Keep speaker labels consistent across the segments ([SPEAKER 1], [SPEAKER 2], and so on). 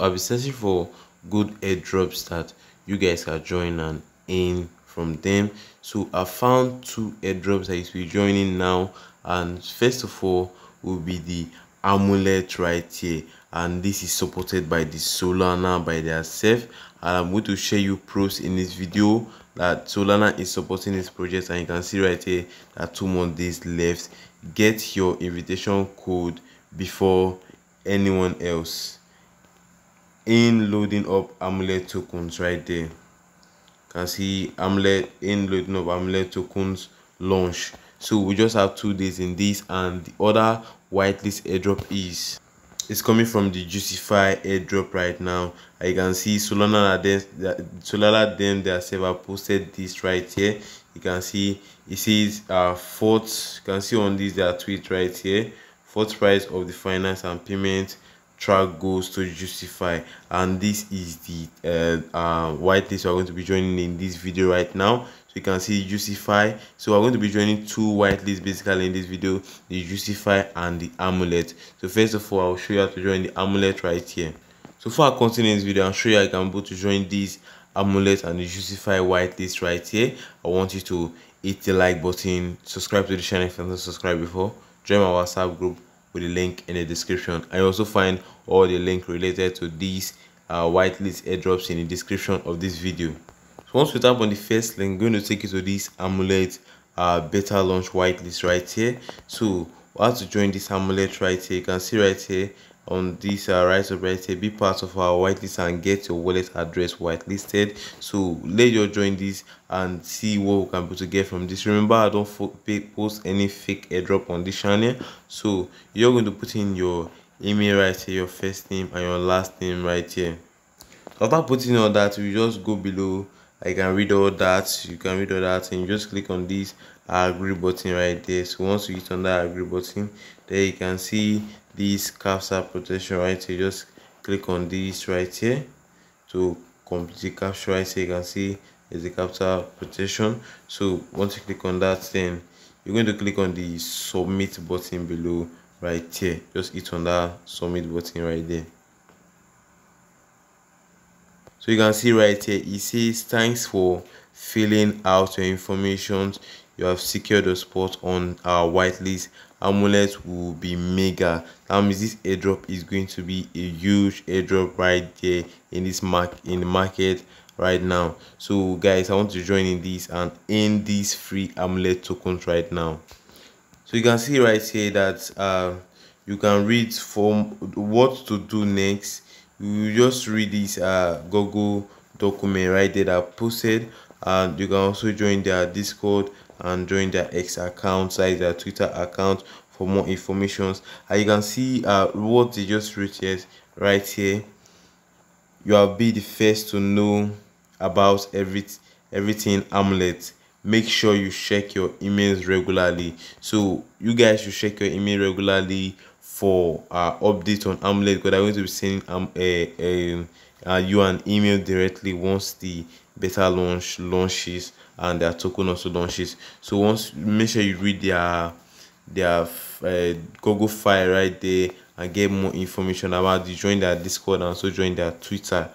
[SPEAKER 1] I'll be searching for good airdrops that you guys are joining and in from them. So I found two airdrops that you will be joining now, and first of all will be the amulet right here, and this is supported by the Solana by themselves. And I'm going to share you pros in this video that Solana is supporting this project, and you can see right here that two more days left. Get your invitation code before anyone else in loading up amulet tokens right there you can see amulet in loading up amulet tokens launch so we just have two days in this and the other whitelist airdrop is it's coming from the Juicify airdrop right now. I can see Solana them, Solana them themselves have posted this right here. You can see it says uh fourth. You can see on this their tweet right here. Fourth price of the finance and payment track goes to Juicify and this is the uh, uh, whitelist we're going to be joining in this video right now. So you can see Juicify. So we're going to be joining two whitelists basically in this video the Juicify and the amulet. So first of all i'll show you how to join the amulet right here. So for our continue this video i'll show you how you can go to join this amulet and the Juicify whitelist right here. I want you to hit the like button subscribe to the channel if you haven't subscribed before. Join my whatsapp group with the link in the description. I also find all the link related to these uh, whitelist airdrops in the description of this video. So once we tap on the first link going to take you to this amulet uh, beta launch whitelist right here. So how to join this amulet right here? You can see right here on this uh, right up right here be part of our whitelist and get your wallet address whitelisted. So let your join this and see what we can able to get from this. Remember i don't post any fake airdrop on this channel. So you're going to put in your email right here your first name and your last name right here. After putting all that you just go below. I can read all that. You can read all that and you just click on this agree button right there. So once you hit on that agree button there you can see this captcha protection right here just click on this right here to complete the captcha right here. You can see there's the captcha protection so once you click on that then you're going to click on the submit button below right here. Just hit on that submit button right there. So you can see right here it says thanks for filling out your information you have secured a spot on our whitelist amulet will be mega. That means this airdrop is going to be a huge airdrop right there in this mark in the market right now. So guys i want to join in this and in these free amulet tokens right now. So you can see right here that uh, you can read from what to do next. You just read this uh, google document right there that posted. And you can also join their discord and join their x account like their twitter account for more information and you can see uh, what they just wrote here right here. You will be the first to know about every everything amulet make sure you check your emails regularly. So you guys should check your email regularly for uh update on amulet because i'm going to be sending um a, a, a you an email directly once the beta launch launches and their token also launches so once make sure you read their their uh, google file right there and get more information about the join their discord and also join their twitter.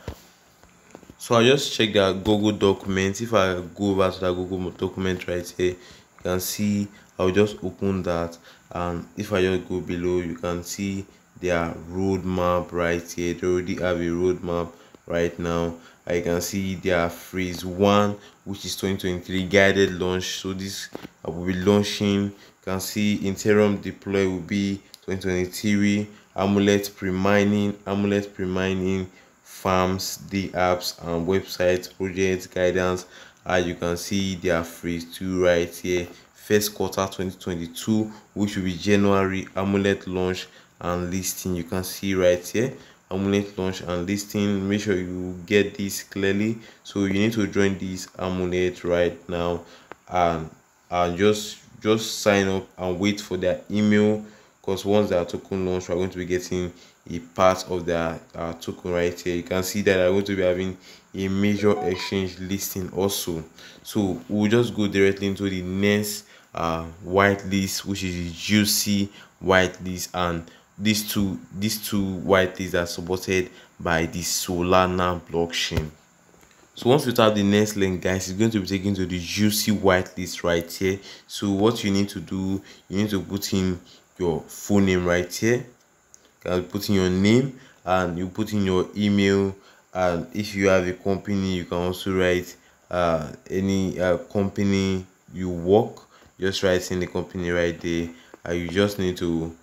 [SPEAKER 1] So i just check their google document. If i go over to that google document right here you can see i'll just open that and if i just go below you can see their roadmap right here. They already have a roadmap right now. I can see their phase one which is 2023 guided launch. So this i will be launching. You can see interim deploy will be 2023 amulet pre-mining amulet pre-mining farms the apps and websites projects guidance. As you can see their phase two right here. First quarter 2022 which will be january amulet launch and listing. You can see right here amulet launch and listing make sure you get this clearly. So you need to join this amulet right now and and just just sign up and wait for their email. Because once their token launch we're going to be getting a part of their uh, token right here. You can see that i'm going to be having a major exchange listing also. So we'll just go directly into the next uh whitelist which is juicy whitelist. And these two these two whitelists are supported by the solana blockchain so once you tap the next link guys it's going to be taken to the juicy whitelist right here. So what you need to do you need to put in your full name right here. You put in your name and you put in your email. And if you have a company you can also write uh, any uh, company you work. Just write in the company right there. And you just need to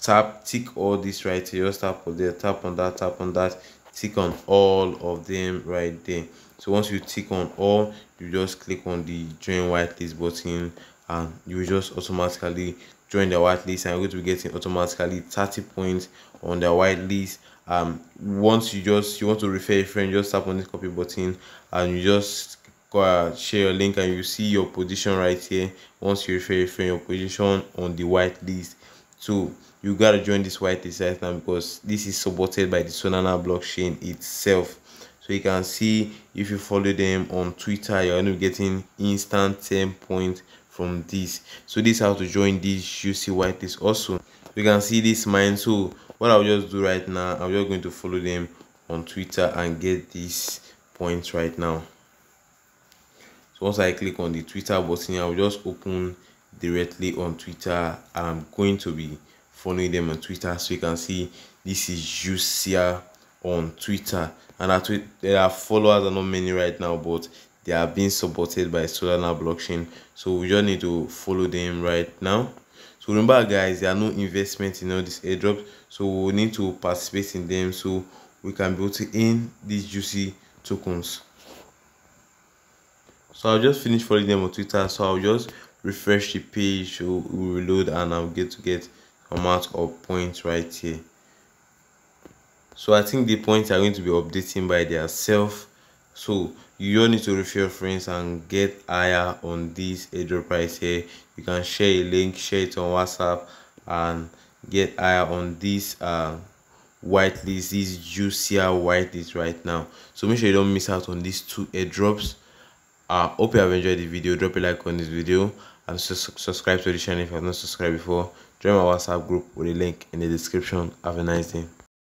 [SPEAKER 1] tap tick all this right here. Just tap on there tap on that tap on that tick on all of them right there. So once you tick on all you just click on the join whitelist button and you just automatically join the whitelist and you're going to be getting automatically 30 points on the whitelist. Um once you just you want to refer a friend just tap on this copy button and you just uh, share your link and you see your position right here. Once you refer a friend your position on the whitelist. So you gotta join this whitelist right now because this is supported by the solana blockchain itself. So you can see if you follow them on twitter you're be getting instant 10 points from this. So this how to join this juicy whitelist also you can see this mine. So what i'll just do right now i'm just going to follow them on twitter and get these points right now. So once i click on the twitter button i'll just open directly on twitter. I'm going to be following them on twitter so you can see this is Juicer on twitter. And at there are followers are not many right now but they are being supported by solana blockchain. So we just need to follow them right now. So remember guys there are no investment in all these airdrops. So we need to participate in them so we can be able to earn these juicy tokens. So i'll just finish following them on twitter. So i'll just refresh the page so we'll reload and i'll get to get amount of points right here. So i think the points are going to be updating by themselves so you all need to refer friends and get higher on this airdrop price here. You can share a link share it on whatsapp and get higher on this uh whitelist this Juicer whitelist right now. So make sure you don't miss out on these two airdrops uh hope you have enjoyed the video. Drop a like on this video and subscribe to the channel if you have not subscribed before join my whatsapp group with a link in the description. Have a nice day